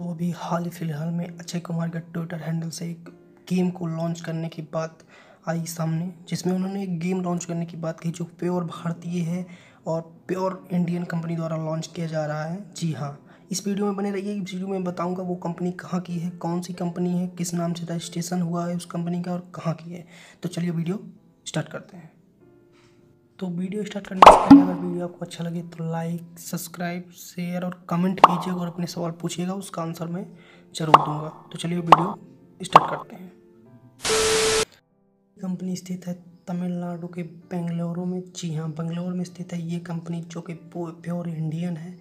तो अभी हाल ही फ़िलहाल में अक्षय कुमार के ट्विटर हैंडल से एक गेम को लॉन्च करने की बात आई सामने, जिसमें उन्होंने एक गेम लॉन्च करने की बात की जो प्योर भारतीय है और प्योर इंडियन कंपनी द्वारा लॉन्च किया जा रहा है। जी हाँ इस वीडियो में बने रहिए, इस वीडियो में बताऊँगा वो कंपनी कहाँ की है, कौन सी कंपनी है, किस नाम से रजिस्ट्रेशन हुआ है उस कंपनी का और कहाँ की है। तो चलिए वीडियो स्टार्ट करते हैं। तो वीडियो स्टार्ट करने से पहले अगर वीडियो आपको अच्छा लगे तो लाइक, सब्सक्राइब, शेयर और कमेंट कीजिएगा और अपने सवाल पूछिएगा, उसका आंसर मैं ज़रूर दूँगा। तो चलिए वीडियो स्टार्ट करते हैं। कंपनी स्थित है तमिलनाडु के बेंगलुरु में। जी हाँ बेंगलुरु में स्थित है ये कंपनी जो कि प्योर इंडियन है,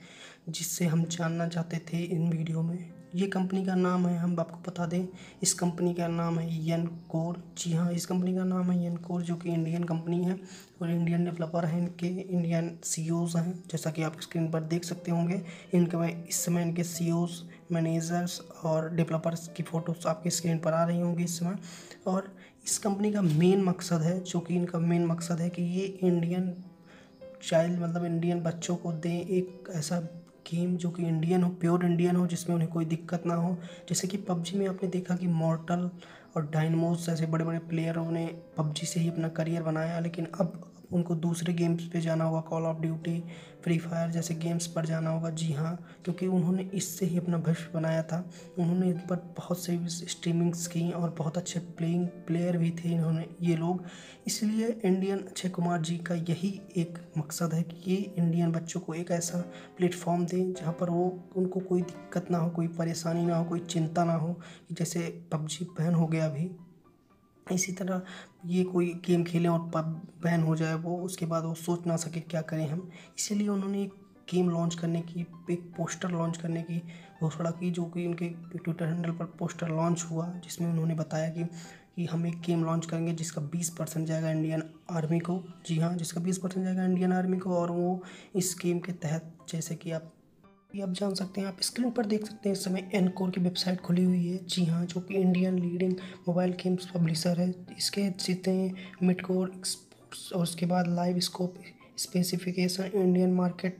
जिससे हम जानना चाहते थे इन वीडियो में। ये कंपनी का नाम है, हम आपको बता दें, इस कंपनी का नाम है यन कोर जी हाँ इस कंपनी का नाम है यन कोर जो कि इंडियन कंपनी है और इंडियन डेवलपर हैं, इनके इंडियन सी हैं, जैसा कि आप स्क्रीन पर देख सकते होंगे। इनके में, इस समय इनके सी मैनेजर्स और डेवलपर्स की फ़ोटोज़ आपकी स्क्रीन पर आ रही होंगी इस समय। और इस कंपनी का मेन मकसद है, जो कि इनका मेन मकसद है कि ये इंडियन चाइल्ड मतलब इंडियन बच्चों को दें, एक ऐसा गेम जो कि इंडियन हो, प्योर इंडियन हो, जिसमें उन्हें कोई दिक्कत ना हो। जैसे कि पबजी में आपने देखा कि मॉर्टल और डायनमोस जैसे बड़े बड़े प्लेयरों ने पबजी से ही अपना करियर बनाया, लेकिन अब उनको दूसरे गेम्स पे जाना होगा call of duty free fire जैसे गेम्स पर जाना होगा। जी हाँ क्योंकि उन्होंने इससे ही अपना भविष्य बनाया था। उन्होंने इन पर बहुत से स्ट्रीमिंग्स की और बहुत अच्छे प्लेइंग प्लेयर भी थे इन्होंने, ये लोग। इसलिए इंडियन अक्षय कुमार जी का यही एक मकसद है कि ये इंडियन बच्चों को एक ऐसा प्लेटफॉर्म दें जहाँ पर वो, उनको कोई दिक्कत ना हो, कोई परेशानी ना हो, कोई चिंता ना हो जैसे पबजी बैन हो गया अभी। इसी तरह ये कोई गेम खेलें और बैन हो जाए, वो उसके बाद वो सोच ना सके क्या करें हम। इसीलिए उन्होंने एक गेम लॉन्च करने की, एक पोस्टर लॉन्च करने की घोषणा की, जो कि उनके ट्विटर हैंडल पर पोस्टर लॉन्च हुआ, जिसमें उन्होंने बताया कि कि हम एक गेम लॉन्च करेंगे जिसका बीस परसेंट जाएगा इंडियन आर्मी को। जी हाँ जिसका बीस परसेंट जाएगा इंडियन आर्मी को और वो इस गेम के तहत, जैसे कि आप ये आप जान सकते हैं, आप स्क्रीन पर देख सकते हैं, इस समय एनकोर की वेबसाइट खुली हुई है। जी हाँ जो कि Indian leading mobile games publisher है। इसके जीते हैं मिडकोर एक्सपोर्ट्स और उसके बाद live scope specification Indian market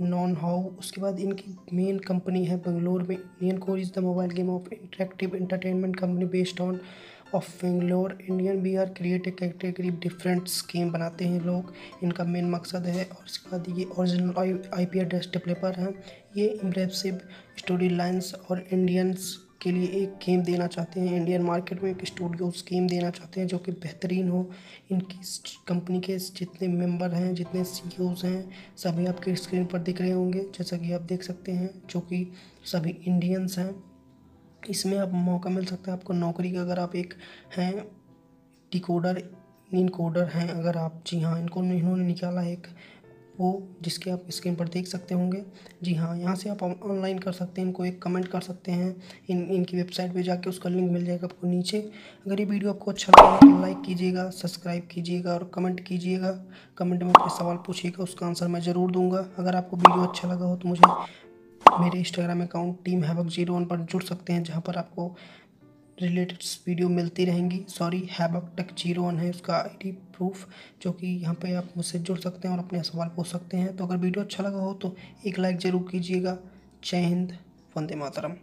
non how उसके बाद इनकी मेन कंपनी है बेंगलोर में। Indian core is the mobile game of interactive entertainment company based on of Bangalore Indian B R create a category different scheme बनाते हैं लोग। इनका main मकसद है और उसके बाद ये original I P address developer हैं। ये इम्प्रेसिव स्टोरी लाइन्स और इंडियंस के लिए एक गेम देना चाहते हैं। इंडियन मार्केट में एक स्टूडियो गेम देना चाहते हैं जो कि बेहतरीन हो। इनकी कंपनी के जितने मेंबर हैं, जितने सी हैं, सभी आपके स्क्रीन पर दिख रहे होंगे। जैसा कि आप देख सकते हैं, जो कि सभी इंडियंस हैं। इसमें आप मौका मिल सकता है आपको नौकरी का, अगर आप एक हैं, डिकोडर, इनकोडर हैं, अगर आप, जी हाँ इनको इन्होंने निकाला एक वो जिसके आप स्क्रीन पर देख सकते होंगे। जी हाँ यहाँ से आप ऑनलाइन कर सकते हैं, इनको एक कमेंट कर सकते हैं, इन, इनकी वेबसाइट पे जाके उसका लिंक मिल जाएगा आपको नीचे। अगर ये वीडियो आपको अच्छा लगा तो लाइक कीजिएगा, सब्सक्राइब कीजिएगा और कमेंट कीजिएगा। कमेंट में अपने सवाल पूछिएगा, उसका आंसर मैं ज़रूर दूँगा। अगर आपको वीडियो अच्छा लगा हो तो मुझे मेरे Instagram account team havoc zero one पर जुड़ सकते हैं, जहाँ पर आपको रिलेटेड वीडियो मिलती रहेंगी। Sorry havoc tech zero one है उसका आईडी प्रूफ जो कि यहाँ पे आप मुझसे जुड़ सकते हैं और अपने सवाल पूछ सकते हैं। तो अगर वीडियो अच्छा लगा हो तो एक लाइक ज़रूर कीजिएगा। जय हिंद, वंदे मातरम।